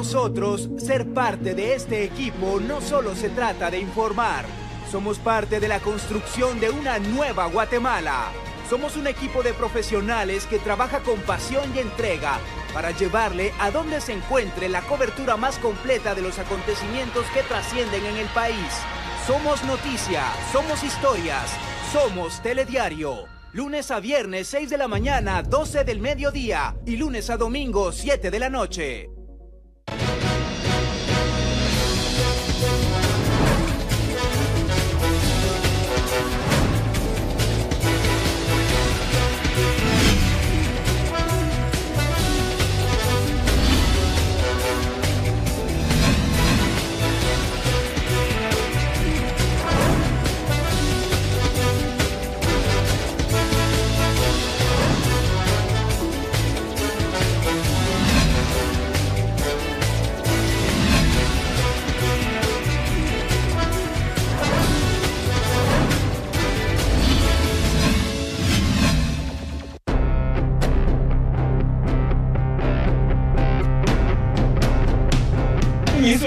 nosotros, ser parte de este equipo no solo se trata de informar, somos parte de la construcción de una nueva Guatemala. Somos un equipo de profesionales que trabaja con pasión y entrega para llevarle a donde se encuentre la cobertura más completa de los acontecimientos que trascienden en el país. Somos noticia, somos historias, somos telediario. Lunes a viernes 6 de la mañana, 12 del mediodía y lunes a domingo 7 de la noche.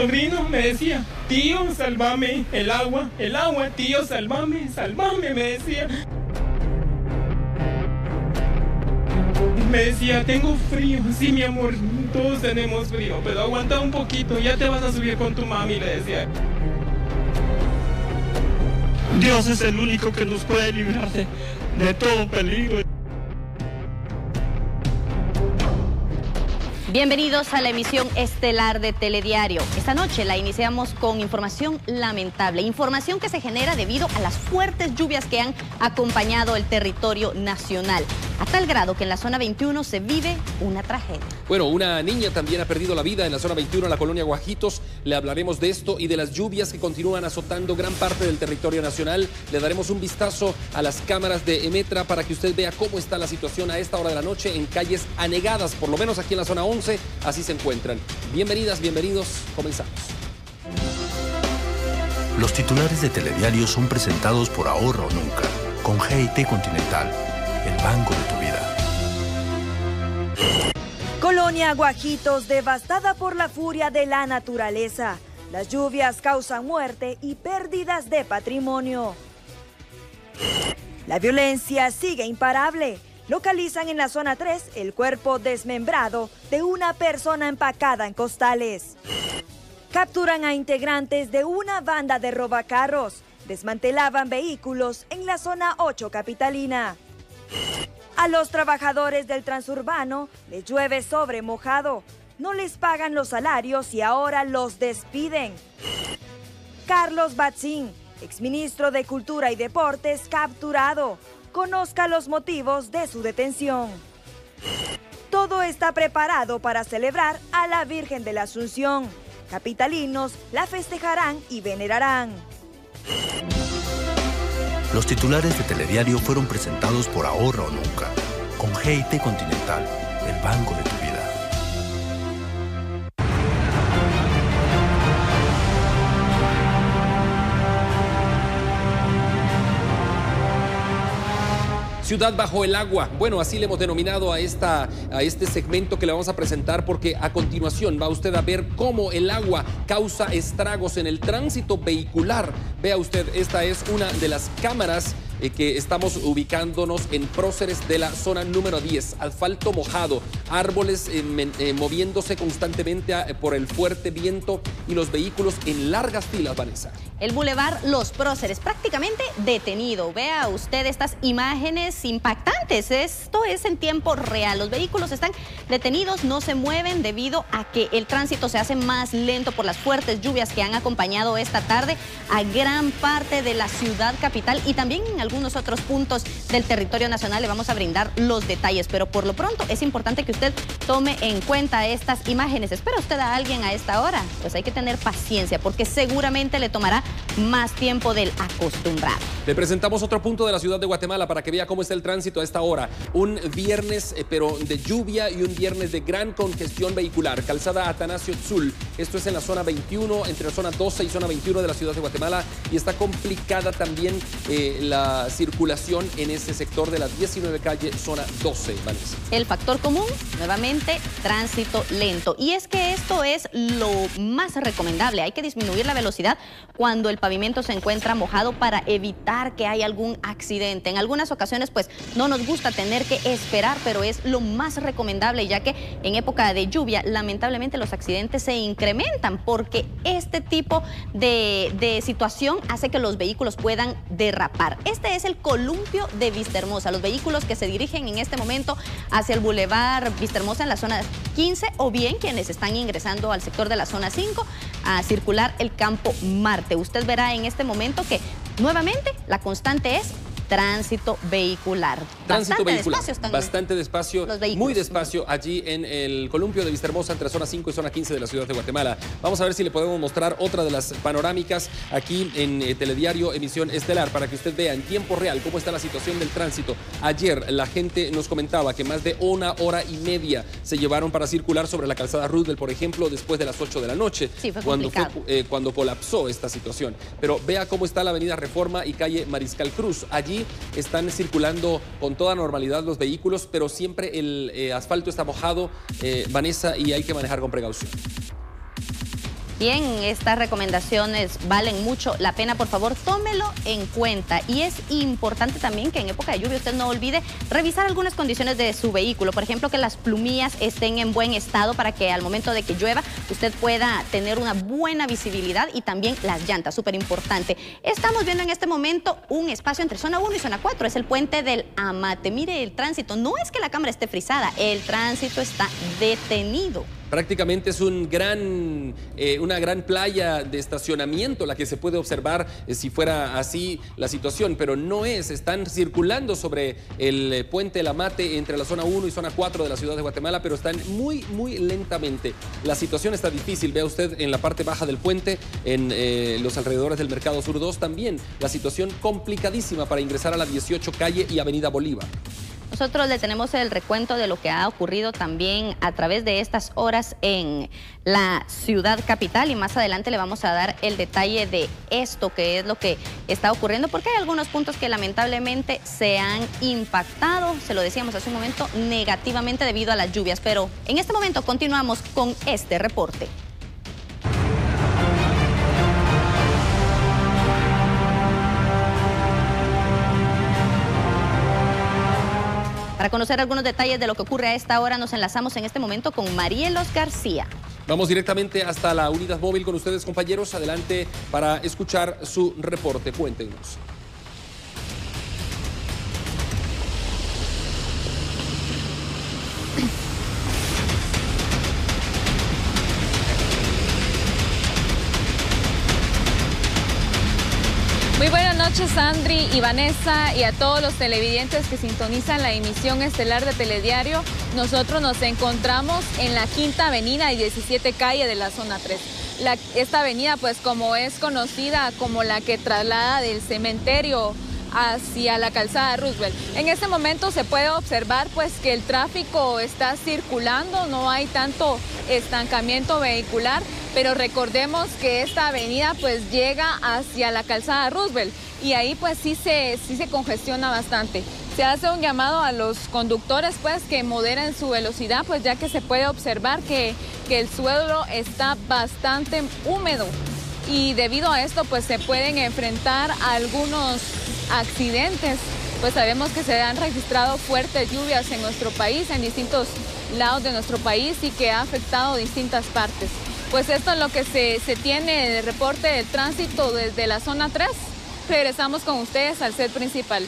Sobrino me decía, tío, sálvame, el agua, el agua, tío, sálvame, sálvame, me decía. Me decía, tengo frío, sí, mi amor, todos tenemos frío, pero aguanta un poquito, ya te vas a subir con tu mami, le decía. Dios es el único que nos puede librar de todo peligro. Bienvenidos a la emisión estelar de Telediario. Esta noche la iniciamos con información lamentable, información que se genera debido a las fuertes lluvias que han acompañado el territorio nacional, a tal grado que en la zona 21 se vive una tragedia. Bueno, una niña también ha perdido la vida en la zona 21, en la colonia Guajitos. Le hablaremos de esto y de las lluvias que continúan azotando gran parte del territorio nacional. Le daremos un vistazo a las cámaras de Emetra para que usted vea cómo está la situación a esta hora de la noche en calles anegadas, por lo menos aquí en la zona 11, así se encuentran. Bienvenidas, bienvenidos, comenzamos. Los titulares de Telediario son presentados por Ahorro Nunca, con GIT Continental, el banco de tu vida. Colonia Guajitos devastada por la furia de la naturaleza. Las lluvias causan muerte y pérdidas de patrimonio. La violencia sigue imparable. Localizan en la zona 3 el cuerpo desmembrado de una persona empacada en costales. Capturan a integrantes de una banda de robacarros. Desmantelaban vehículos en la zona 8 capitalina. A los trabajadores del transurbano les llueve sobre mojado. No les pagan los salarios y ahora los despiden. Carlos Batzín, exministro de Cultura y Deportes, capturado. Conozca los motivos de su detención. Todo está preparado para celebrar a la Virgen de la Asunción. Capitalinos la festejarán y venerarán. Los titulares de Telediario fueron presentados por Ahorro Nunca, con GIT Continental, el banco de tu Ciudad bajo el agua. Bueno, así le hemos denominado a, esta, a este segmento que le vamos a presentar porque a continuación va usted a ver cómo el agua causa estragos en el tránsito vehicular. Vea usted, esta es una de las cámaras eh, que estamos ubicándonos en próceres de la zona número 10. Asfalto mojado, árboles eh, eh, moviéndose constantemente ah, por el fuerte viento y los vehículos en largas filas, Vanessa. El bulevar Los Próceres prácticamente detenido. Vea usted estas imágenes impactantes. Esto es en tiempo real. Los vehículos están detenidos, no se mueven debido a que el tránsito se hace más lento por las fuertes lluvias que han acompañado esta tarde a gran parte de la ciudad capital y también en algunos otros puntos del territorio nacional. Le vamos a brindar los detalles, pero por lo pronto es importante que usted tome en cuenta estas imágenes. ¿Espera usted a alguien a esta hora? Pues hay que tener paciencia porque seguramente le tomará más tiempo del acostumbrado. Le presentamos otro punto de la ciudad de Guatemala para que vea cómo está el tránsito a esta hora. Un viernes, eh, pero de lluvia y un viernes de gran congestión vehicular. Calzada Atanasio Tzul. Esto es en la zona 21, entre la zona 12 y zona 21 de la ciudad de Guatemala. Y está complicada también eh, la la circulación en ese sector de la 19 calle, zona 12, Vanessa. El factor común, nuevamente, tránsito lento. Y es que esto es lo más recomendable. Hay que disminuir la velocidad cuando el pavimento se encuentra mojado para evitar que haya algún accidente. En algunas ocasiones, pues, no nos gusta tener que esperar, pero es lo más recomendable, ya que en época de lluvia, lamentablemente, los accidentes se incrementan porque este tipo de, de situación hace que los vehículos puedan derrapar. Este es el columpio de Vistahermosa. Los vehículos que se dirigen en este momento hacia el Boulevard Vistahermosa en la zona 15 o bien quienes están ingresando al sector de la zona 5 a circular el campo Marte. Usted verá en este momento que nuevamente la constante es tránsito vehicular. Tránsito Bastante vehicular. despacio están Bastante despacio. los vehículos. Muy despacio allí en el columpio de Vistahermosa entre zona 5 y zona 15 de la ciudad de Guatemala. Vamos a ver si le podemos mostrar otra de las panorámicas aquí en eh, Telediario Emisión Estelar para que usted vea en tiempo real cómo está la situación del tránsito. Ayer la gente nos comentaba que más de una hora y media se llevaron para circular sobre la calzada Roosevelt, por ejemplo, después de las 8 de la noche, Sí, fue cuando, complicado. eh, cuando colapsó esta situación. Pero vea cómo está la avenida Reforma y calle Mariscal Cruz. Allí están circulando con toda normalidad los vehículos, pero siempre el eh, asfalto está mojado, eh, Vanessa, y hay que manejar con precaución. Bien, estas recomendaciones valen mucho la pena, por favor, tómelo en cuenta. Y es importante también que en época de lluvia usted no olvide revisar algunas condiciones de su vehículo. Por ejemplo, que las plumillas estén en buen estado para que al momento de que llueva usted pueda tener una buena visibilidad y también las llantas, súper importante. Estamos viendo en este momento un espacio entre zona 1 y zona 4, es el puente del Amate. Mire el tránsito, no es que la cámara esté frisada, el tránsito está detenido. Prácticamente es un gran, eh, una gran playa de estacionamiento la que se puede observar eh, si fuera así la situación, pero no es. Están circulando sobre el eh, puente La Mate entre la zona 1 y zona 4 de la ciudad de Guatemala, pero están muy, muy lentamente. La situación está difícil. Vea usted en la parte baja del puente, en los alrededores del Mercado Sur 2 también. La situación complicadísima para ingresar a la 18 calle y Avenida Bolívar. Nosotros le tenemos el recuento de lo que ha ocurrido también a través de estas horas en la ciudad capital y más adelante le vamos a dar el detalle de esto que es lo que está ocurriendo porque hay algunos puntos que lamentablemente se han impactado, se lo decíamos hace un momento, negativamente debido a las lluvias, pero en este momento continuamos con este reporte. Para conocer algunos detalles de lo que ocurre a esta hora, nos enlazamos en este momento con Marielos García. Vamos directamente hasta la unidad móvil con ustedes, compañeros. Adelante para escuchar su reporte. Cuéntenos. Noches, Andri y Vanessa, y a todos los televidentes que sintonizan la emisión estelar de Telediario. Nosotros nos encontramos en la Quinta Avenida y 17 Calle de la Zona 3. La- esta avenida, pues como es conocida como la que traslada del cementerio hacia la calzada Roosevelt. En este momento se puede observar pues que el tráfico está circulando, no hay tanto estancamiento vehicular, pero recordemos que esta avenida pues llega hacia la calzada Roosevelt y ahí pues sí se, sí se congestiona bastante. Se hace un llamado a los conductores pues que moderen su velocidad pues ya que se puede observar que, que el suelo está bastante húmedo y debido a esto pues se pueden enfrentar algunos accidentes. Pues sabemos que se han registrado fuertes lluvias en nuestro país, en distintos lados de nuestro país y que ha afectado distintas partes. Pues esto es lo que se, se tiene de reporte del tránsito desde la zona 3. Regresamos con ustedes al set principal.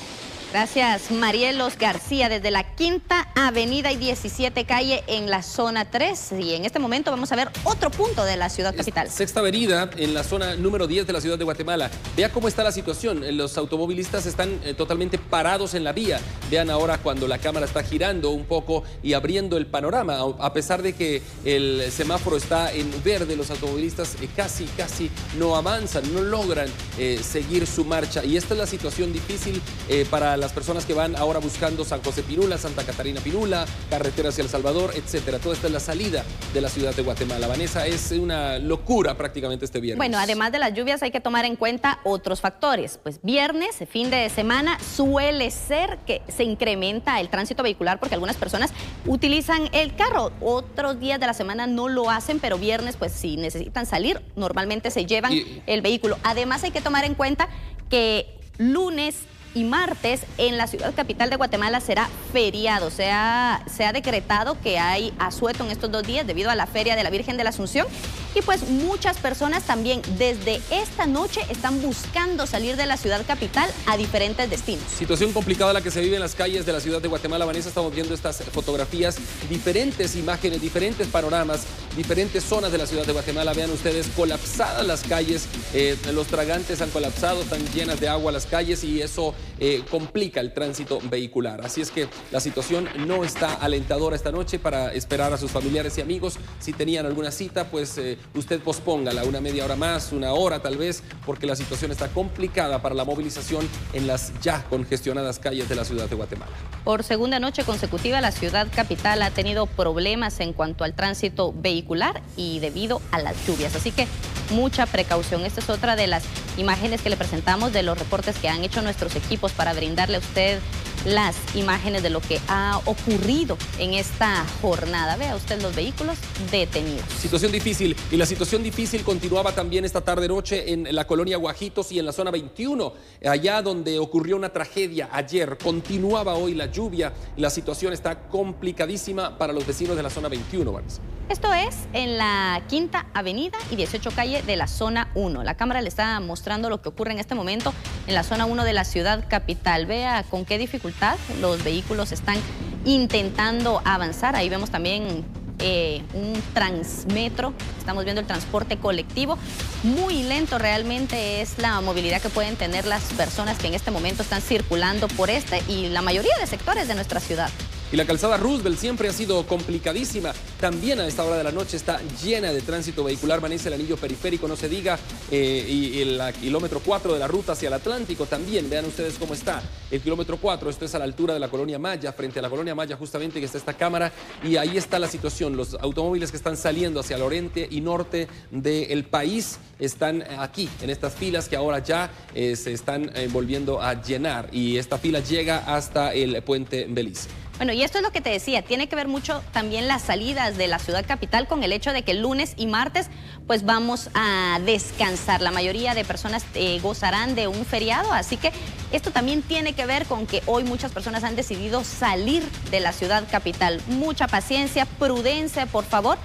Gracias, Marielos García, desde la Quinta Avenida y 17 Calle en la zona 3. Y en este momento vamos a ver otro punto de la ciudad capital. Sexta Avenida, en la zona número 10 de la ciudad de Guatemala. Vea cómo está la situación. Los automovilistas están eh, totalmente parados en la vía. Vean ahora cuando la cámara está girando un poco y abriendo el panorama. A pesar de que el semáforo está en verde, los automovilistas eh, casi, casi no avanzan, no logran eh, seguir su marcha. Y esta es la situación difícil para las las personas que van ahora buscando San José Pinula, Santa Catarina Pinula, carretera hacia El Salvador, etcétera. Toda esta es la salida de la ciudad de Guatemala. Vanessa, es una locura prácticamente este viernes. Bueno, además de las lluvias hay que tomar en cuenta otros factores. Pues viernes, fin de semana, suele ser que se incrementa el tránsito vehicular porque algunas personas utilizan el carro. Otros días de la semana no lo hacen, pero viernes, pues si necesitan salir, normalmente se llevan el vehículo. Además hay que tomar en cuenta que lunes y martes en la ciudad capital de Guatemala será feriado. Se ha, se ha decretado que hay asueto en estos dos días debido a la Feria de la Virgen de la Asunción. Y pues muchas personas también desde esta noche están buscando salir de la ciudad capital a diferentes destinos. Situación complicada la que se vive en las calles de la ciudad de Guatemala. Vanessa, estamos viendo estas fotografías, diferentes imágenes, diferentes panoramas, diferentes zonas de la ciudad de Guatemala. Vean ustedes colapsadas las calles, eh, los tragantes han colapsado, están llenas de agua las calles y eso eh, complica el tránsito vehicular. Así es que la situación no está alentadora esta noche para esperar a sus familiares y amigos. Si tenían alguna cita, pues eh, usted pospóngala una media hora más, una hora tal vez, porque la situación está complicada para la movilización en las ya congestionadas calles de la ciudad de Guatemala. Por segunda noche consecutiva, la ciudad capital ha tenido problemas en cuanto al tránsito vehicular y debido a las lluvias. Así que mucha precaución. Esta es otra de las imágenes que le presentamos de los reportes que han hecho nuestros equipos para brindarle a usted las imágenes de lo que ha ocurrido en esta jornada. Vea usted los vehículos detenidos. Situación difícil y la situación difícil continuaba también esta tarde noche en la colonia Guajitos y en la zona 21, allá donde ocurrió una tragedia ayer. Continuaba hoy la lluvia y la situación está complicadísima para los vecinos de la zona 21, Vanessa. Esto es en la Quinta Avenida y 18 Calle de la zona 1. La cámara le está mostrando lo que ocurre en este momento en la zona 1 de la ciudad capital. Vea con qué dificultad los vehículos están intentando avanzar. Ahí vemos también eh, un transmetro, estamos viendo el transporte colectivo. Muy lento realmente es la movilidad que pueden tener las personas que en este momento están circulando por este y la mayoría de sectores de nuestra ciudad. Y la calzada Roosevelt siempre ha sido complicadísima. También a esta hora de la noche está llena de tránsito vehicular. Manece el anillo periférico, no se diga. Eh, y el kilómetro 4 de la ruta hacia el Atlántico también. Vean ustedes cómo está el kilómetro 4. Esto es a la altura de la colonia Maya, frente a la colonia Maya, justamente que está esta cámara. Y ahí está la situación. Los automóviles que están saliendo hacia el oriente y norte del país están aquí, en estas filas que ahora ya eh, se están eh, volviendo a llenar. Y esta fila llega hasta el puente Belice. Bueno, y esto es lo que te decía, tiene que ver mucho también las salidas de la ciudad capital con el hecho de que lunes y martes pues vamos a descansar. La mayoría de personas eh, gozarán de un feriado, así que esto también tiene que ver con que hoy muchas personas han decidido salir de la ciudad capital. Mucha paciencia, prudencia, por favor,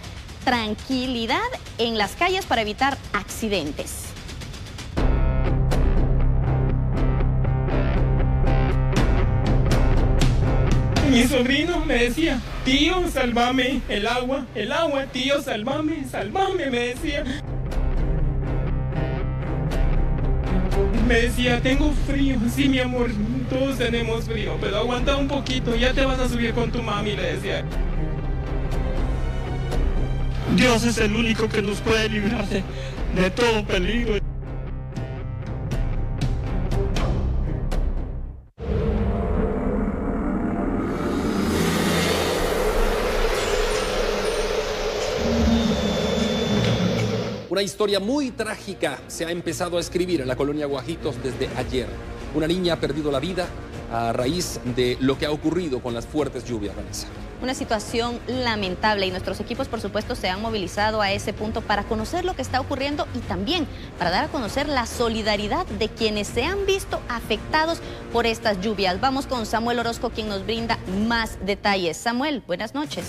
tranquilidad en las calles para evitar accidentes. Mi sobrino me decía, tío, sálvame, el agua, el agua, tío, sálvame, sálvame, me decía. Me decía, tengo frío, sí, mi amor, todos tenemos frío, pero aguanta un poquito, ya te vas a subir con tu mami, le decía. Dios es el único que nos puede librar de, de todo peligro. Una historia muy trágica se ha empezado a escribir en la colonia Guajitos desde ayer. Una niña ha perdido la vida a raíz de lo que ha ocurrido con las fuertes lluvias, Vanessa. Una situación lamentable y nuestros equipos, por supuesto, se han movilizado a ese punto para conocer lo que está ocurriendo y también para dar a conocer la solidaridad de quienes se han visto afectados por estas lluvias. Vamos con Samuel Orozco, quien nos brinda más detalles. Samuel, buenas noches.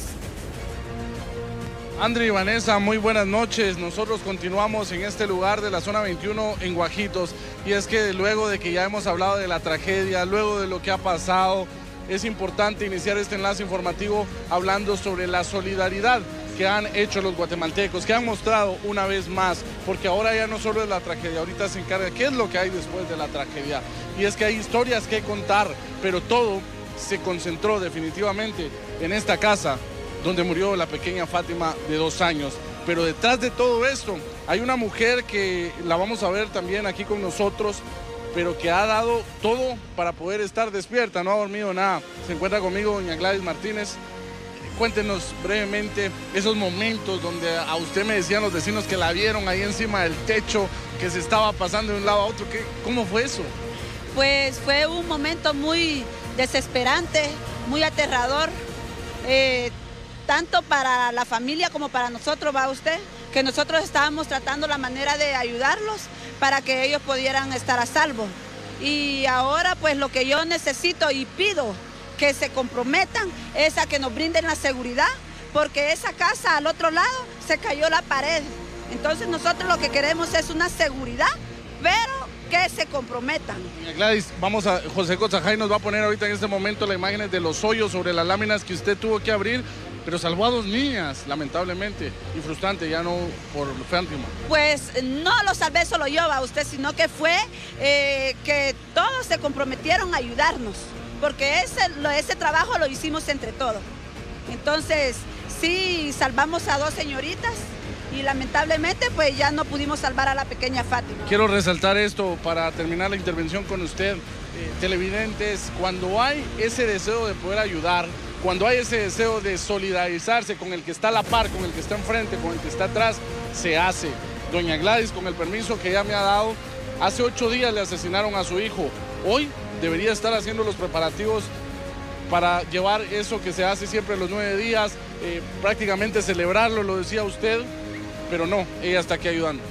Andri y Vanessa, muy buenas noches. Nosotros continuamos en este lugar de la zona 21 en Guajitos. Y es que luego de que ya hemos hablado de la tragedia, luego de lo que ha pasado, es importante iniciar este enlace informativo hablando sobre la solidaridad que han hecho los guatemaltecos, que han mostrado una vez más, porque ahora ya no solo es la tragedia, ahorita se encarga qué es lo que hay después de la tragedia. Y es que hay historias que contar, pero todo se concentró definitivamente en esta casa donde murió la pequeña Fátima de dos años. Pero detrás de todo esto hay una mujer que la vamos a ver también aquí con nosotros, pero que ha dado todo para poder estar despierta, no ha dormido nada. Se encuentra conmigo doña Gladys Martínez. Cuéntenos brevemente esos momentos donde a usted me decían los vecinos que la vieron ahí encima del techo, que se estaba pasando de un lado a otro. ¿Qué, ¿Cómo fue eso? Pues fue un momento muy desesperante, muy aterrador, eh, tanto para la familia como para nosotros, va usted, que nosotros estábamos tratando la manera de ayudarlos para que ellos pudieran estar a salvo. Y ahora pues lo que yo necesito y pido que se comprometan es a que nos brinden la seguridad, porque esa casa al otro lado se cayó la pared. Entonces nosotros lo que queremos es una seguridad, pero que se comprometan. Gladys, vamos a, José Cozajay nos va a poner ahorita en este momento las imágenes de los hoyos sobre las láminas que usted tuvo que abrir, pero salvó a dos niñas, lamentablemente, y frustrante, ya no por Fátima. Pues no lo salvé solo yo, a usted, sino que fue eh, que todos se comprometieron a ayudarnos, porque ese, ese trabajo lo hicimos entre todos. Entonces, sí, salvamos a dos señoritas, y lamentablemente pues ya no pudimos salvar a la pequeña Fátima. Quiero resaltar esto para terminar la intervención con usted. Eh, televidentes, cuando hay ese deseo de poder ayudar, cuando hay ese deseo de solidarizarse con el que está a la par, con el que está enfrente, con el que está atrás, se hace. Doña Gladys, con el permiso que ella me ha dado, hace ocho días le asesinaron a su hijo. Hoy debería estar haciendo los preparativos para llevar eso que se hace siempre los nueve días, eh, prácticamente celebrarlo, lo decía usted, pero no, ella está aquí ayudando.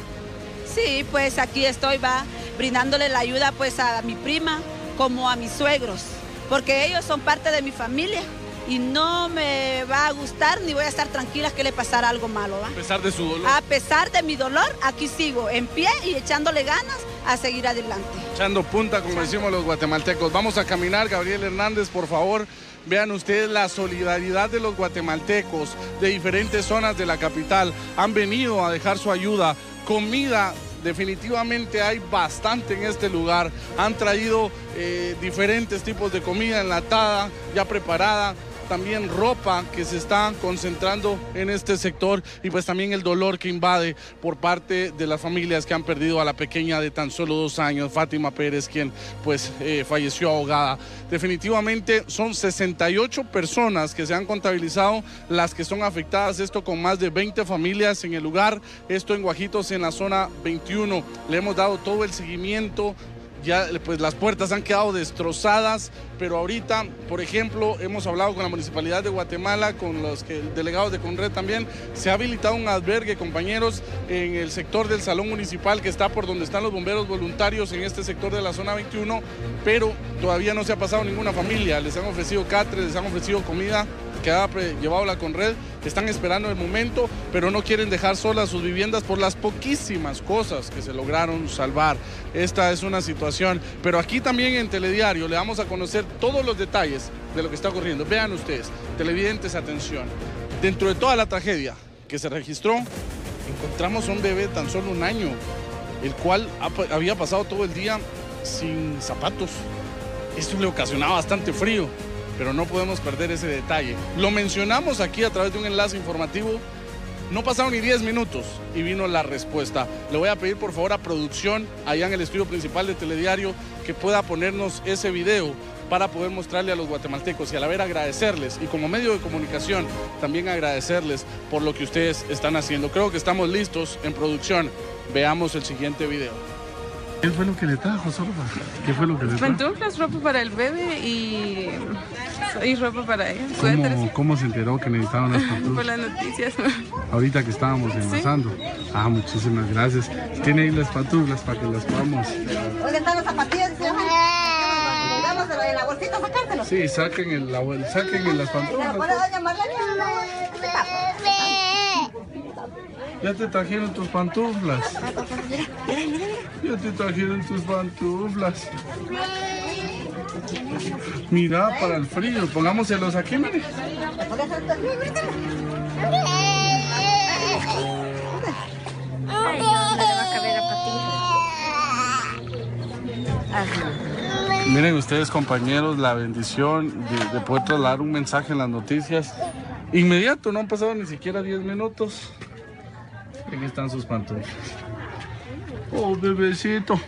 Sí, pues aquí estoy, va, brindándole la ayuda pues a mi prima como a mis suegros, porque ellos son parte de mi familia y no me va a gustar ni voy a estar tranquila que le pasara algo malo. ¿va? A pesar de su dolor. A pesar de mi dolor, aquí sigo en pie y echándole ganas a seguir adelante. Echando punta, como decimos los guatemaltecos. Vamos a caminar, Gabriel Hernández, por favor. Vean ustedes la solidaridad de los guatemaltecos de diferentes zonas de la capital. Han venido a dejar su ayuda, comida. Definitivamente hay bastante en este lugar. Han traído eh, diferentes tipos de comida enlatada, ya preparada también ropa que se está concentrando en este sector y pues también el dolor que invade por parte de las familias que han perdido a la pequeña de tan solo dos años, Fátima Pérez, quien pues eh, falleció ahogada. Definitivamente son 68 personas que se han contabilizado las que son afectadas, esto con más de 20 familias en el lugar, esto en Guajitos en la zona 21. Le hemos dado todo el seguimiento ya pues las puertas han quedado destrozadas, pero ahorita, por ejemplo, hemos hablado con la Municipalidad de Guatemala, con los delegados de Conred también, se ha habilitado un albergue, compañeros, en el sector del Salón Municipal que está por donde están los bomberos voluntarios en este sector de la zona 21, pero todavía no se ha pasado ninguna familia, les han ofrecido catres, les han ofrecido comida que ha llevado la Conred, están esperando el momento, pero no quieren dejar solas sus viviendas por las poquísimas cosas que se lograron salvar. Esta es una situación, pero aquí también en Telediario le vamos a conocer todos los detalles de lo que está ocurriendo. Vean ustedes, televidentes, atención. Dentro de toda la tragedia que se registró, encontramos a un bebé tan solo un año, el cual había pasado todo el día sin zapatos. Esto le ocasionaba bastante frío pero no podemos perder ese detalle. Lo mencionamos aquí a través de un enlace informativo. No pasaron ni 10 minutos y vino la respuesta. Le voy a pedir por favor a producción, allá en el estudio principal de Telediario, que pueda ponernos ese video para poder mostrarle a los guatemaltecos y a la vez agradecerles y como medio de comunicación también agradecerles por lo que ustedes están haciendo. Creo que estamos listos en producción. Veamos el siguiente video. ¿Qué fue lo que le trajo, Sorba? ¿Qué fue lo que le trajo? Pantuflas, ropa para el bebé y, y ropa para ella. ¿Cómo, ¿Cómo, se enteró que necesitaban las pantuflas? Por las noticias. Ahorita que estábamos enlazando. ¿Sí? Ah, muchísimas gracias. Tiene ahí las pantuflas para que las podamos. ¿Dónde están las zapatillas? ¿Vamos en la bolsita sacártelo? Sí, saquen, el, la, saquen en las pantuflas. ¿Puedo llamarle? Ya te trajeron tus pantuflas. Ya te trajeron tus pantuflas. Mira, para el frío. Pongámoselos aquí, mire. Miren ustedes compañeros la bendición de, de, poder trasladar un mensaje en las noticias. Inmediato, no han pasado ni siquiera 10 minutos. Aquí están sus pantuflas. Oh, bebecito.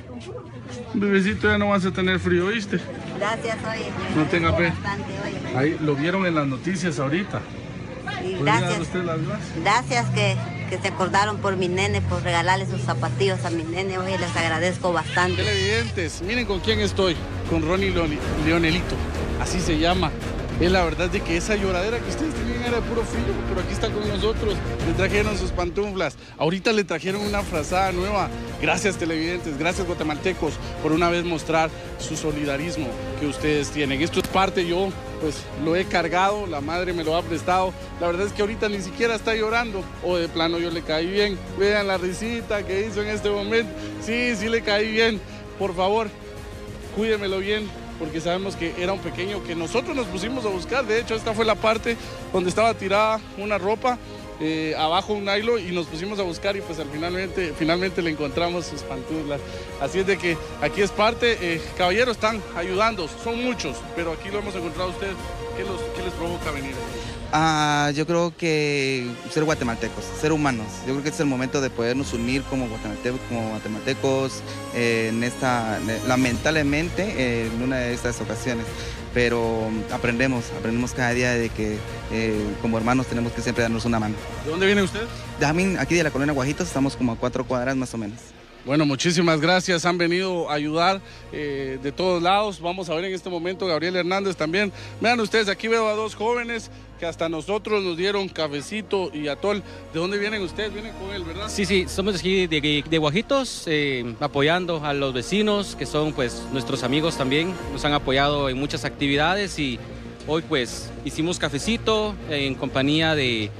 Bebecito, ya no vas a tener frío, ¿viste? Gracias, oye. No tenga fe. Ahí lo vieron en las noticias ahorita. Y ¿Podría dar gracias. usted las gracias? Gracias que, que se acordaron por mi nene, por regalarle sus zapatillos a mi nene. Oye, les agradezco bastante. Televidentes, miren con quién estoy, con Ronnie Leonelito, así se llama. Es la verdad de que esa lloradera que ustedes tenían era puro frío, pero aquí está con nosotros. Le trajeron sus pantuflas. Ahorita le trajeron una frazada nueva. Gracias televidentes, gracias guatemaltecos por una vez mostrar su solidarismo que ustedes tienen. Esto es parte, yo pues lo he cargado, la madre me lo ha prestado. La verdad es que ahorita ni siquiera está llorando o de plano yo le caí bien. Vean la risita que hizo en este momento. Sí, sí le caí bien. Por favor, cuídemelo bien, porque sabemos que era un pequeño que nosotros nos pusimos a buscar. De hecho, esta fue la parte donde estaba tirada una ropa, eh, abajo un nylon, y nos pusimos a buscar y pues al finalmente, finalmente le encontramos sus pantuflas. Así es de que aquí es parte. eh, caballeros están ayudando, son muchos, pero aquí lo hemos encontrado a ustedes. ¿Qué, los, qué les provoca venir? Ah, yo creo que ser guatemaltecos, ser humanos. Yo creo que es el momento de podernos unir como guatemaltecos, como guatemaltecos eh, en esta, lamentablemente, eh, en una de estas ocasiones. Pero aprendemos, aprendemos cada día de que eh, como hermanos tenemos que siempre darnos una mano. ¿De dónde viene usted? También aquí de la colonia Guajitos estamos como a cuatro cuadras más o menos. Bueno, muchísimas gracias. Han venido a ayudar eh, de todos lados. Vamos a ver en este momento Gabriel Hernández también. Vean ustedes, aquí veo a dos jóvenes que hasta nosotros nos dieron cafecito y atol. ¿De dónde vienen ustedes? Vienen con él, ¿verdad? Sí, sí, somos aquí de, Guajitos, eh, apoyando a los vecinos, que son pues nuestros amigos también, nos han apoyado en muchas actividades y hoy pues hicimos cafecito en compañía de,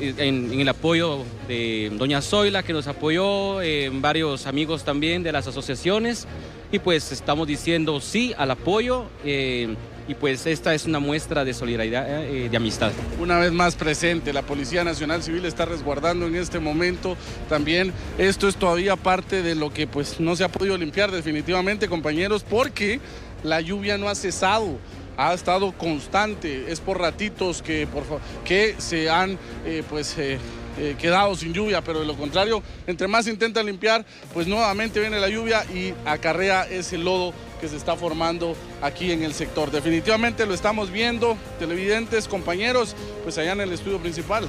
en, en el apoyo de doña Zoila que nos apoyó, eh, varios amigos también de las asociaciones y pues estamos diciendo sí al apoyo eh, y pues esta es una muestra de solidaridad, eh, de amistad. Una vez más presente, la Policía Nacional Civil está resguardando en este momento también. Esto es todavía parte de lo que pues no se ha podido limpiar definitivamente, compañeros, porque la lluvia no ha cesado. Ha estado constante, es por ratitos que, por, que se han eh, pues, eh, eh, quedado sin lluvia, pero de lo contrario, entre más intenta limpiar, pues nuevamente viene la lluvia y acarrea ese lodo que se está formando aquí en el sector. Definitivamente lo estamos viendo, televidentes, compañeros, pues allá en el estudio principal.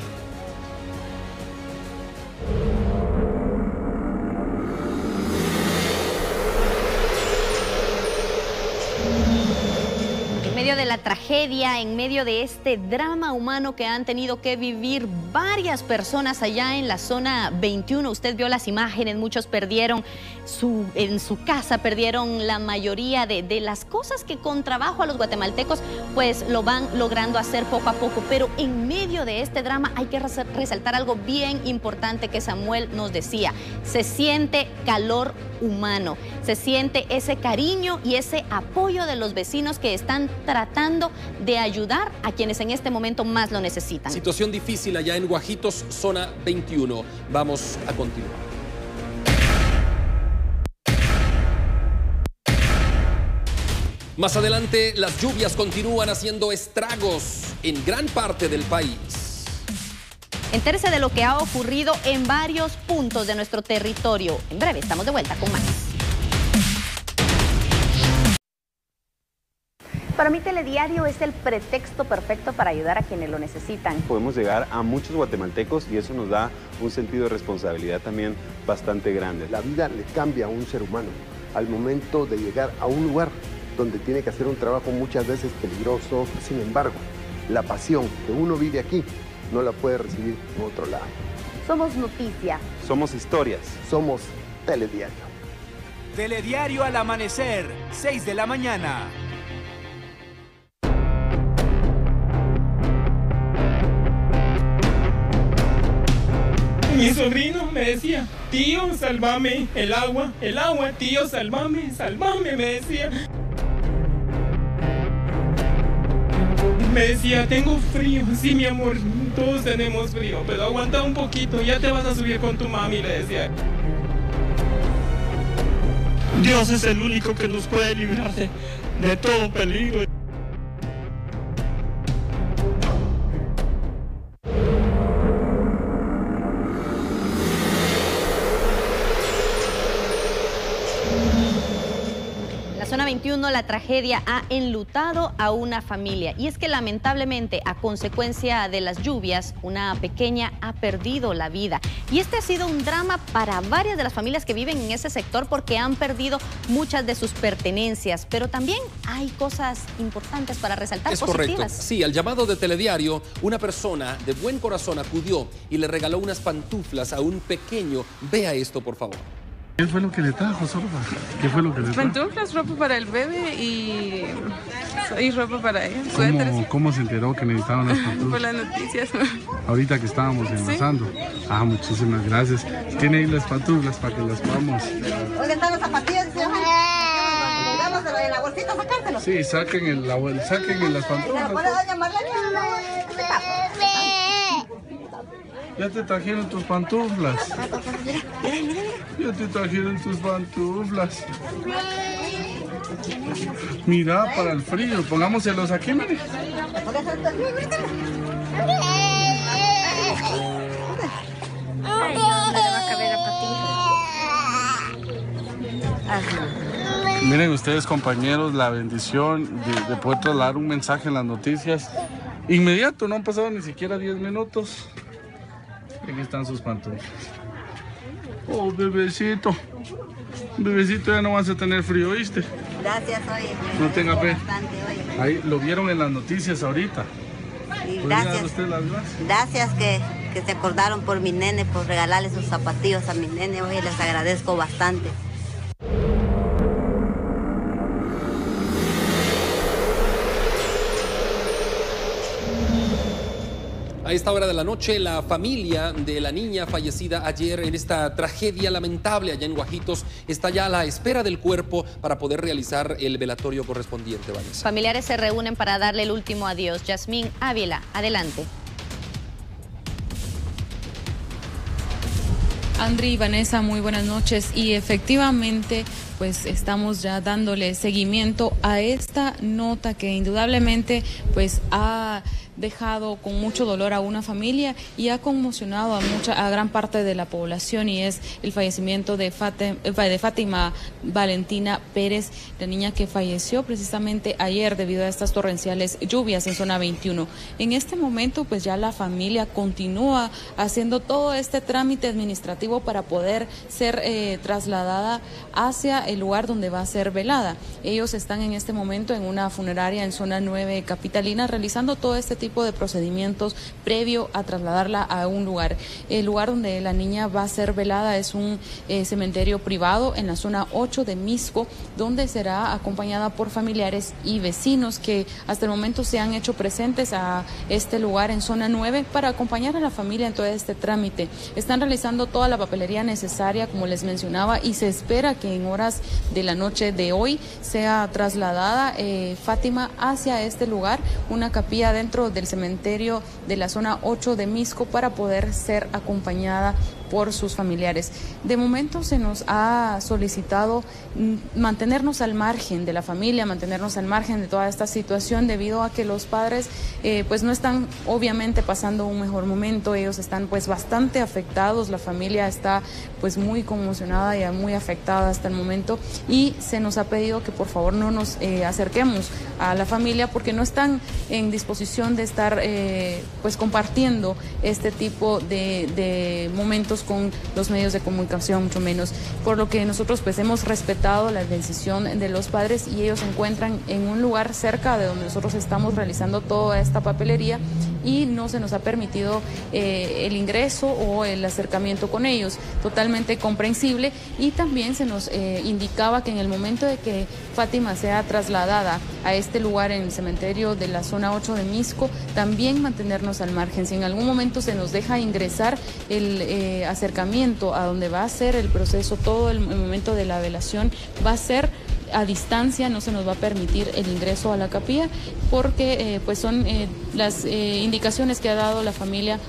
La tragedia, en medio de este drama humano que han tenido que vivir varias personas allá en la zona 21, usted vio las imágenes, muchos perdieron su, en su casa, perdieron la mayoría de, de las cosas que con trabajo a los guatemaltecos pues lo van logrando hacer poco a poco, pero en medio de este drama hay que res- resaltar algo bien importante que Samuel nos decía, se siente calor humano, se siente ese cariño y ese apoyo de los vecinos que están tratando de ayudar a quienes en este momento más lo necesitan. Situación difícil allá en Guajitos, zona 21. Vamos a continuar. Más adelante, las lluvias continúan haciendo estragos en gran parte del país. Entérese de lo que ha ocurrido en varios puntos de nuestro territorio. En breve estamos de vuelta con más. Para mí Telediario es el pretexto perfecto para ayudar a quienes lo necesitan. Podemos llegar a muchos guatemaltecos y eso nos da un sentido de responsabilidad también bastante grande. La vida le cambia a un ser humano al momento de llegar a un lugar donde tiene que hacer un trabajo muchas veces peligroso. Sin embargo, la pasión que uno vive aquí no la puede recibir en otro lado. Somos noticia. Somos historias. Somos Telediario. Telediario al amanecer, 6 de la mañana. Mi sobrino me decía, tío, sálvame el agua, el agua, tío, sálvame, sálvame, me decía. Me decía, tengo frío, sí, mi amor, todos tenemos frío, pero aguanta un poquito, ya te vas a subir con tu mami, le decía. Dios es el único que nos puede librar de, de todo peligro. Zona 21 la tragedia ha enlutado a una familia y es que lamentablemente a consecuencia de las lluvias una pequeña ha perdido la vida y este ha sido un drama para varias de las familias que viven en ese sector porque han perdido muchas de sus pertenencias, pero también hay cosas importantes para resaltar. Es positivas. correcto. Sí, al llamado de telediario, una persona de buen corazón acudió y le regaló unas pantuflas a un pequeño. Vea esto, por favor. ¿Qué fue lo que le trajo, Sorba? ¿Qué fue lo que le trajo? Pantuflas, ropa para el bebé y, y ropa para ella. ¿Cómo. ¿Cómo se enteró que necesitaban las Por pantuflas? las noticias. Ahorita que estábamos enlazando. Ah, muchísimas gracias. Tiene ahí las pantuflas para que las podamos. ¿Dónde están las zapatillas? Vamos en la bolsita a sacártelo. Sí, saquen, el, la, saquen las ¿Se la pantuflas. doña Marlene? Ya te trajeron tus pantuflas. Ya te trajeron tus pantuflas. Mira, para el frío. Pongámoselos aquí, mire. Miren ustedes, compañeros, la bendición de, de poder trasladar un mensaje en las noticias. Inmediato, no han pasado ni siquiera 10 minutos. Aquí están sus pantuflas. Oh, bebecito. Bebecito, ya no vas a tener frío, ¿viste? Gracias, oye. No tenga fe. Ahí lo vieron en las noticias ahorita. Y ¿Podría dar gracias. usted las gracias? Gracias que, que se acordaron por mi nene, por regalarle sus zapatillos a mi nene. Oye, les agradezco bastante. A esta hora de la noche, la familia de la niña fallecida ayer en esta tragedia lamentable allá en Guajitos está ya a la espera del cuerpo para poder realizar el velatorio correspondiente, Vanessa. Familiares se reúnen para darle el último adiós. Yasmín Ávila, adelante. Andri y Vanessa, muy buenas noches. Y efectivamente, pues estamos ya dándole seguimiento a esta nota que indudablemente pues ha dejado con mucho dolor a una familia y ha conmocionado a mucha a gran parte de la población y es el fallecimiento de Fátima, de Fátima Valentina Pérez, la niña que falleció precisamente ayer debido a estas torrenciales lluvias en zona 21. En este momento pues ya la familia continúa haciendo todo este trámite administrativo para poder ser eh, trasladada hacia el lugar donde va a ser velada. Ellos están en este momento en una funeraria en zona 9 capitalina realizando todo este tipo de procedimientos previo a trasladarla a un lugar. El lugar donde la niña va a ser velada es un eh, cementerio privado en la zona 8 de Misco, donde será acompañada por familiares y vecinos que hasta el momento se han hecho presentes a este lugar en zona 9 para acompañar a la familia en todo este trámite. Están realizando toda la papelería necesaria, como les mencionaba, y se espera que en horas de la noche de hoy sea trasladada eh, Fátima hacia este lugar, una capilla dentro del cementerio de la zona 8 de Misco para poder ser acompañada por sus familiares. De momento se nos ha solicitado mm, mantenernos al margen de la familia, mantenernos al margen de toda esta situación debido a que los padres eh, pues no están obviamente pasando un mejor momento, ellos están pues bastante afectados, la familia está pues muy conmocionada y muy afectada hasta el momento. Y se nos ha pedido que por favor no nos eh, acerquemos a la familia porque no están en disposición de estar eh, pues compartiendo este tipo de, de momentos con los medios de comunicación, mucho menos. Por lo que nosotros pues hemos respetado la decisión de los padres y ellos se encuentran en un lugar cerca de donde nosotros estamos realizando toda esta papelería y no se nos ha permitido eh, el ingreso o el acercamiento con ellos. Totalmente comprensible y también se nos eh, indicaba que en el momento de que Fátima sea trasladada a este lugar en el cementerio de la zona 8 de Misco, también mantenernos al margen. Si en algún momento se nos deja ingresar el eh, acercamiento a donde va a ser el proceso, todo el, momento de la velación va a ser a distancia, no se nos va a permitir el ingreso a la capilla porque eh, pues son eh, las eh, indicaciones que ha dado la familia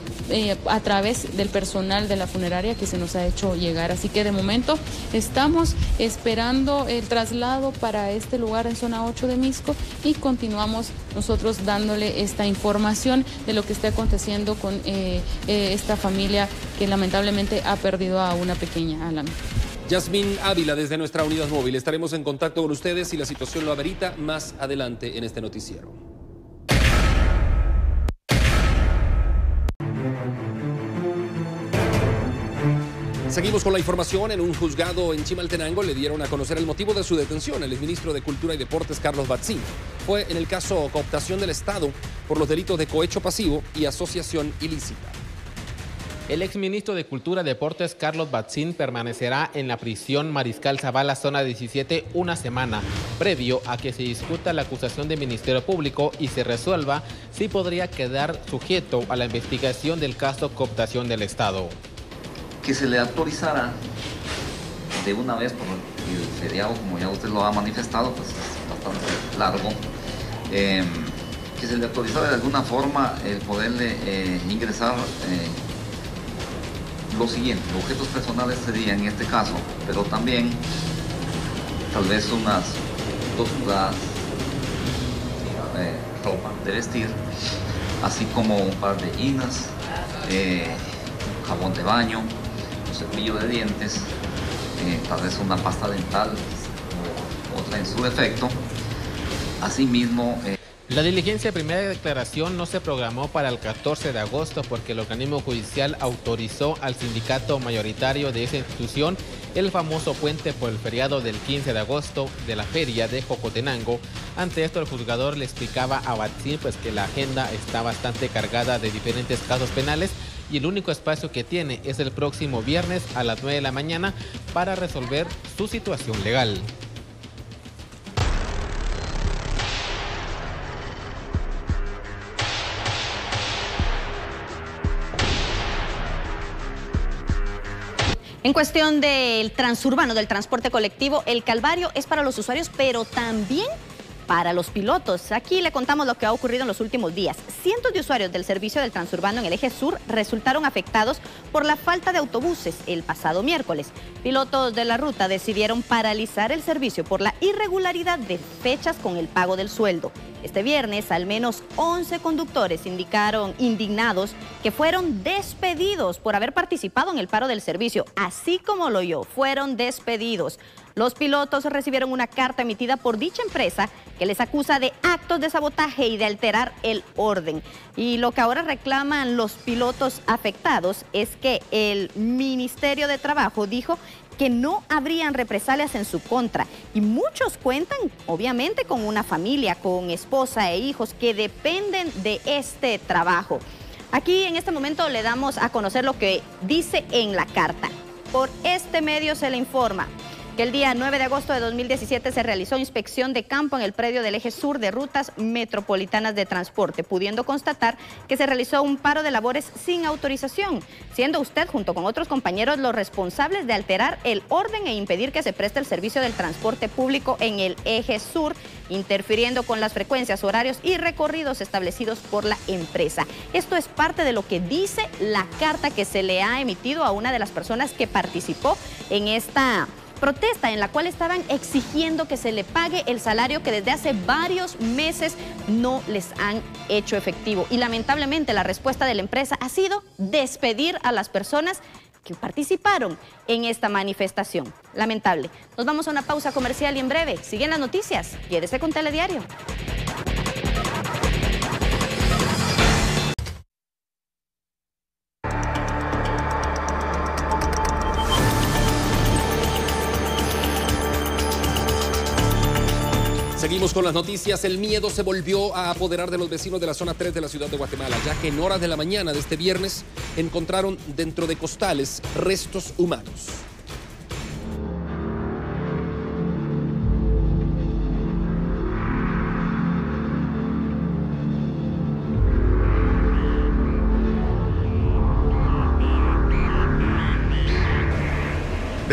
a través del personal de la funeraria que se nos ha hecho llegar. Así que de momento estamos esperando el traslado para este lugar en zona 8 de Misco y continuamos nosotros dándole esta información de lo que está aconteciendo con esta familia que lamentablemente ha perdido a una pequeña Alan. Yasmín Ávila desde nuestra unidad móvil. Estaremos en contacto con ustedes si la situación lo amerita más adelante en este noticiero. Seguimos con la información. En un juzgado en Chimaltenango le dieron a conocer el motivo de su detención. El exministro de Cultura y Deportes, Carlos Batzín, fue en el caso cooptación del Estado por los delitos de cohecho pasivo y asociación ilícita. El exministro de Cultura y Deportes, Carlos Batzín, permanecerá en la prisión Mariscal Zavala, zona 17, una semana, previo a que se discuta la acusación del Ministerio Público y se resuelva si podría quedar sujeto a la investigación del caso cooptación del Estado. Que se le autorizara de una vez por el feriado, como ya usted lo ha manifestado, pues es bastante largo, em, que se le autorizara de alguna forma el poderle eh, ingresar eh, lo siguiente, objetos personales serían en este caso, pero también tal vez unas dos mudas, eh, ropa de vestir, así como un par de hinas, jabón de baño, cepillo de dientes, eh, tal vez una pasta dental o otra en su defecto. Asimismo... La diligencia de primera declaración no se programó para el 14 de agosto porque el organismo judicial autorizó al sindicato mayoritario de esa institución el famoso puente por el feriado del 15 de agosto de la feria de Jocotenango. Ante esto el juzgador le explicaba a Batzín pues que la agenda está bastante cargada de diferentes casos penales y el único espacio que tiene es el próximo viernes a las 9 de la mañana para resolver su situación legal. En cuestión del transurbano, del transporte colectivo, el calvario es para los usuarios, pero también para los pilotos. Aquí le contamos lo que ha ocurrido en los últimos días. Cientos de usuarios del servicio del transurbano en el eje sur resultaron afectados por la falta de autobuses el pasado miércoles. Pilotos de la ruta decidieron paralizar el servicio por la irregularidad de fechas con el pago del sueldo. Este viernes, al menos 11 conductores indicaron indignados que fueron despedidos por haber participado en el paro del servicio, así como lo yo, fueron despedidos. Los pilotos recibieron una carta emitida por dicha empresa que les acusa de actos de sabotaje y de alterar el orden. Y lo que ahora reclaman los pilotos afectados es que el Ministerio de Trabajo dijo que no habrían represalias en su contra. Y muchos cuentan, obviamente, con una familia, con esposa e hijos que dependen de este trabajo. Aquí en este momento le damos a conocer lo que dice en la carta. Por este medio se le informa el día 9 de agosto de 2017 se realizó inspección de campo en el predio del eje sur de rutas metropolitanas de transporte, pudiendo constatar que se realizó un paro de labores sin autorización, siendo usted junto con otros compañeros los responsables de alterar el orden e impedir que se preste el servicio del transporte público en el eje sur, interfiriendo con las frecuencias, horarios y recorridos establecidos por la empresa. Esto es parte de lo que dice la carta que se le ha emitido a una de las personas que participó en esta protesta en la cual estaban exigiendo que se le pague el salario que desde hace varios meses no les han hecho efectivo. Y lamentablemente la respuesta de la empresa ha sido despedir a las personas que participaron en esta manifestación. Lamentable. Nos vamos a una pausa comercial y en breve siguen las noticias. Quédese con Telediario. Seguimos con las noticias. El miedo se volvió a apoderar de los vecinos de la zona 3 de la ciudad de Guatemala, ya que en horas de la mañana de este viernes encontraron dentro de costales restos humanos.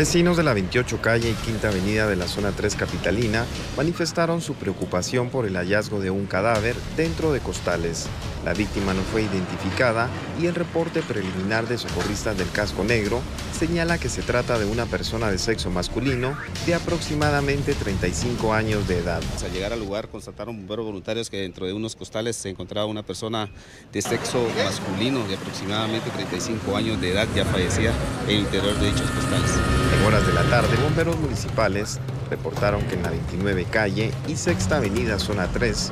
Vecinos de la 28 calle y Quinta Avenida de la zona 3 capitalina manifestaron su preocupación por el hallazgo de un cadáver dentro de costales. La víctima no fue identificada y el reporte preliminar de socorristas del casco negro señala que se trata de una persona de sexo masculino de aproximadamente 35 años de edad. Al llegar al lugar constataron bomberos voluntarios que dentro de unos costales se encontraba una persona de sexo masculino de aproximadamente 35 años de edad ya fallecida en el interior de dichos costales. En horas de la tarde, bomberos municipales reportaron que en la 29 calle y Sexta Avenida Zona 3,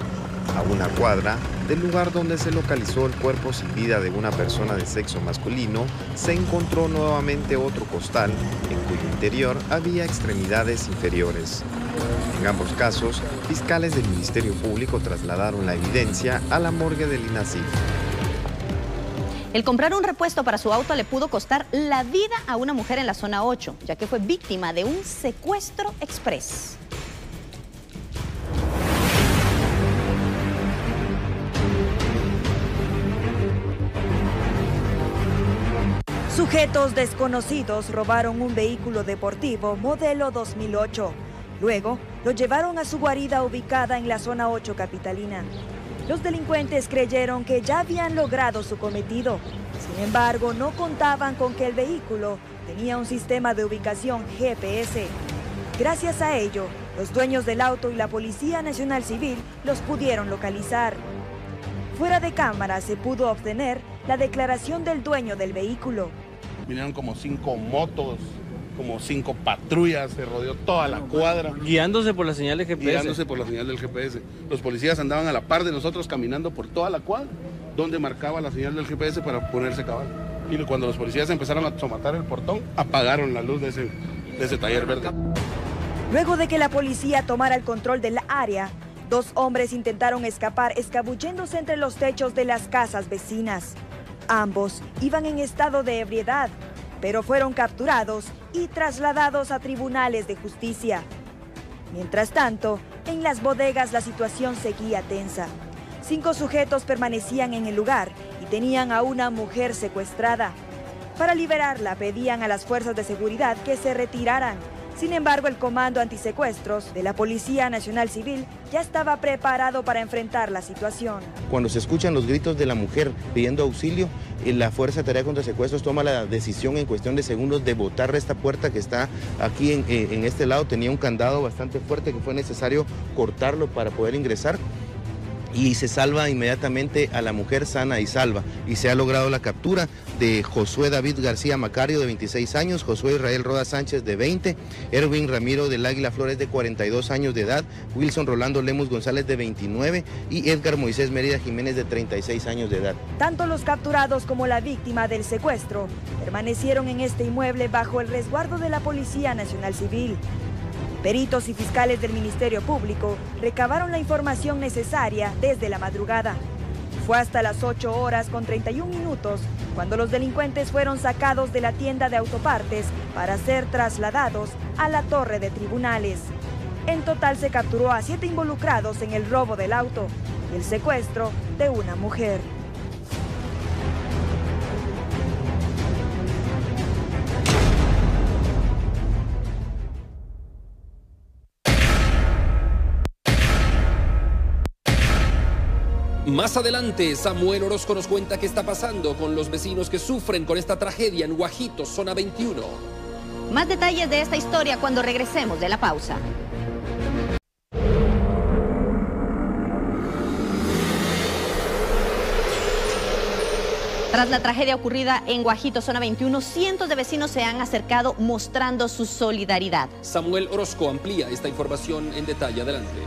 a una cuadra del lugar donde se localizó el cuerpo sin vida de una persona de sexo masculino, se encontró nuevamente otro costal en cuyo interior había extremidades inferiores. En ambos casos, fiscales del Ministerio Público trasladaron la evidencia a la morgue del INACIF. El comprar un repuesto para su auto le pudo costar la vida a una mujer en la zona 8, ya que fue víctima de un secuestro express. Sujetos desconocidos robaron un vehículo deportivo modelo 2008. Luego lo llevaron a su guarida ubicada en la zona 8 capitalina. Los delincuentes creyeron que ya habían logrado su cometido. Sin embargo, no contaban con que el vehículo tenía un sistema de ubicación GPS. Gracias a ello, los dueños del auto y la Policía Nacional Civil los pudieron localizar. Fuera de cámara se pudo obtener la declaración del dueño del vehículo. Vinieron como cinco motos, como cinco patrullas, se rodeó toda la cuadra. Guiándose por la señal de GPS. Guiándose por la señal del GPS. Los policías andaban a la par de nosotros caminando por toda la cuadra, donde marcaba la señal del GPS para ponerse cabal. Y cuando los policías empezaron a somatar el portón, apagaron la luz de ese, de ese taller verde. Luego de que la policía tomara el control del área, dos hombres intentaron escapar escabulléndose entre los techos de las casas vecinas. Ambos iban en estado de ebriedad, pero fueron capturados y trasladados a tribunales de justicia. Mientras tanto, en las bodegas la situación seguía tensa. Cinco sujetos permanecían en el lugar y tenían a una mujer secuestrada. Para liberarla pedían a las fuerzas de seguridad que se retiraran. Sin embargo, el Comando Antisecuestros de la Policía Nacional Civil ya estaba preparado para enfrentar la situación. Cuando se escuchan los gritos de la mujer pidiendo auxilio, eh, la Fuerza de Tarea contra Secuestros toma la decisión en cuestión de segundos de botar esta puerta que está aquí en, eh, en este lado. Tenía un candado bastante fuerte que fue necesario cortarlo para poder ingresar y se salva inmediatamente a la mujer sana y salva. Y se ha logrado la captura de Josué David García Macario de 26 años, Josué Israel Roda Sánchez de 20, Erwin Ramiro del Águila Flores de 42 años de edad, Wilson Rolando Lemus González de 29 y Edgar Moisés Mérida Jiménez de 36 años de edad. Tanto los capturados como la víctima del secuestro permanecieron en este inmueble bajo el resguardo de la Policía Nacional Civil. Peritos y fiscales del Ministerio Público recabaron la información necesaria desde la madrugada. Fue hasta las 8 horas con 31 minutos cuando los delincuentes fueron sacados de la tienda de autopartes para ser trasladados a la torre de tribunales. En total se capturó a siete involucrados en el robo del auto y el secuestro de una mujer. Más adelante, Samuel Orozco nos cuenta qué está pasando con los vecinos que sufren con esta tragedia en Guajitos, zona 21. Más detalles de esta historia cuando regresemos de la pausa. Tras la tragedia ocurrida en Guajito, zona 21, cientos de vecinos se han acercado mostrando su solidaridad. Samuel Orozco amplía esta información en detalle. Adelante.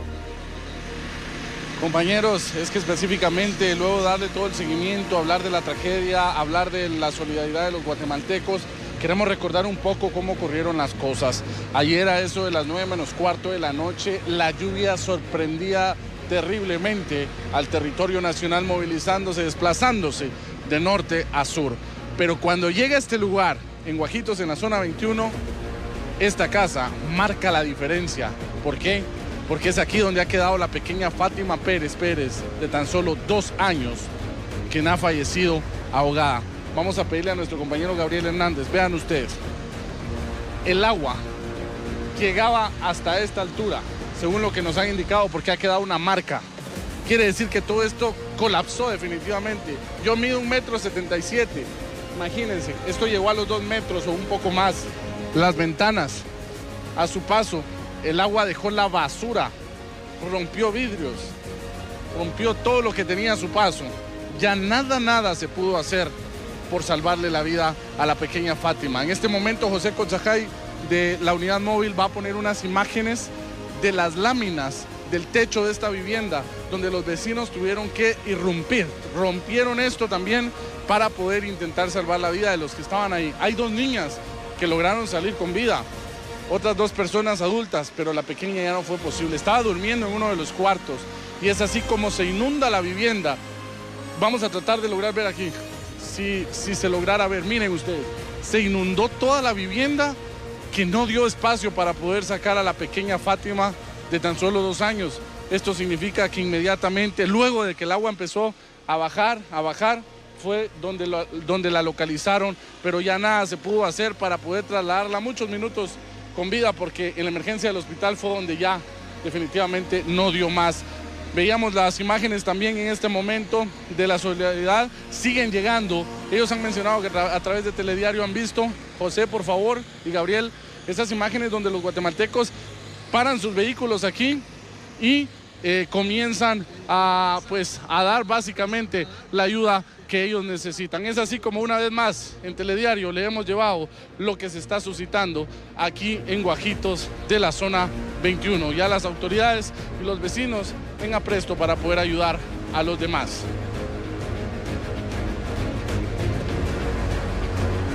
Compañeros, es que específicamente luego darle todo el seguimiento, hablar de la tragedia, hablar de la solidaridad de los guatemaltecos, queremos recordar un poco cómo ocurrieron las cosas. Ayer a eso de las 9 menos cuarto de la noche, la lluvia sorprendía terriblemente al territorio nacional movilizándose, desplazándose de norte a sur. Pero cuando llega a este lugar, en Guajitos, en la zona 21, esta casa marca la diferencia. ¿Por qué? Porque es aquí donde ha quedado la pequeña Fátima Pérez Pérez, de tan solo dos años, quien ha fallecido ahogada. Vamos a pedirle a nuestro compañero Gabriel Hernández, vean ustedes, el agua llegaba hasta esta altura, según lo que nos han indicado, porque ha quedado una marca. Quiere decir que todo esto colapsó definitivamente. Yo mido un metro setenta y siete. Imagínense, esto llegó a los dos metros o un poco más. Las ventanas, a su paso, el agua dejó la basura, rompió vidrios, rompió todo lo que tenía a su paso. Ya nada, nada se pudo hacer por salvarle la vida a la pequeña Fátima. En este momento José Conchajay de la unidad móvil va a poner unas imágenes de las láminas del techo de esta vivienda, donde los vecinos tuvieron que irrumpir. Rompieron esto también para poder intentar salvar la vida de los que estaban ahí. Hay dos niñas que lograron salir con vida, otras dos personas adultas, pero la pequeña ya no fue posible. Estaba durmiendo en uno de los cuartos y es así como se inunda la vivienda. Vamos a tratar de lograr ver aquí, si, si se lograra ver. Miren ustedes, se inundó toda la vivienda que no dio espacio para poder sacar a la pequeña Fátima de tan solo dos años. Esto significa que inmediatamente, luego de que el agua empezó a bajar, a bajar, fue donde, donde la localizaron, pero ya nada se pudo hacer para poder trasladarla muchos minutos con vida, porque en la emergencia del hospital fue donde ya definitivamente no dio más. Veíamos las imágenes también en este momento de la solidaridad, siguen llegando. Ellos han mencionado que a través de Telediario han visto, José, por favor, y Gabriel, esas imágenes donde los guatemaltecos paran sus vehículos aquí y eh, comienzan a, pues, a dar básicamente la ayuda que ellos necesitan. Es así como una vez más en Telediario le hemos llevado lo que se está suscitando aquí en Guajitos de la zona 21. Ya las autoridades y los vecinos tengan presto para poder ayudar a los demás.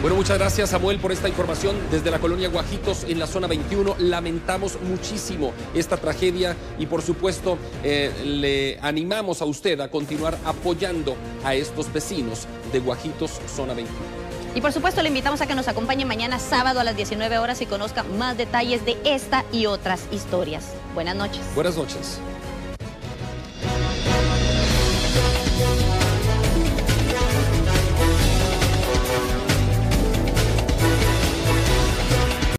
Bueno, muchas gracias Samuel por esta información desde la colonia Guajitos en la zona 21. Lamentamos muchísimo esta tragedia y por supuesto eh, le animamos a usted a continuar apoyando a estos vecinos de Guajitos, zona 21. Y por supuesto le invitamos a que nos acompañe mañana sábado a las 19 horas y conozca más detalles de esta y otras historias. Buenas noches. Buenas noches.